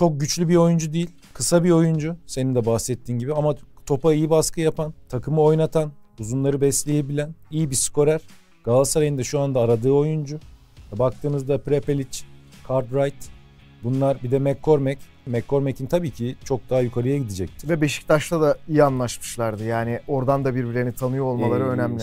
çok güçlü bir oyuncu değil. Kısa bir oyuncu. Senin de bahsettiğin gibi ama topa iyi baskı yapan, takımı oynatan, uzunları besleyebilen, iyi bir skorer. Galatasaray'ın da şu anda aradığı oyuncu. E, Baktığınızda Prepelic, Cartwright bunlar bir de McCormack. McCormack'in tabii ki çok daha yukarıya gidecekti. Ve Beşiktaş'ta da iyi anlaşmışlardı. Yani oradan da birbirlerini tanıyor olmaları Ee, önemli.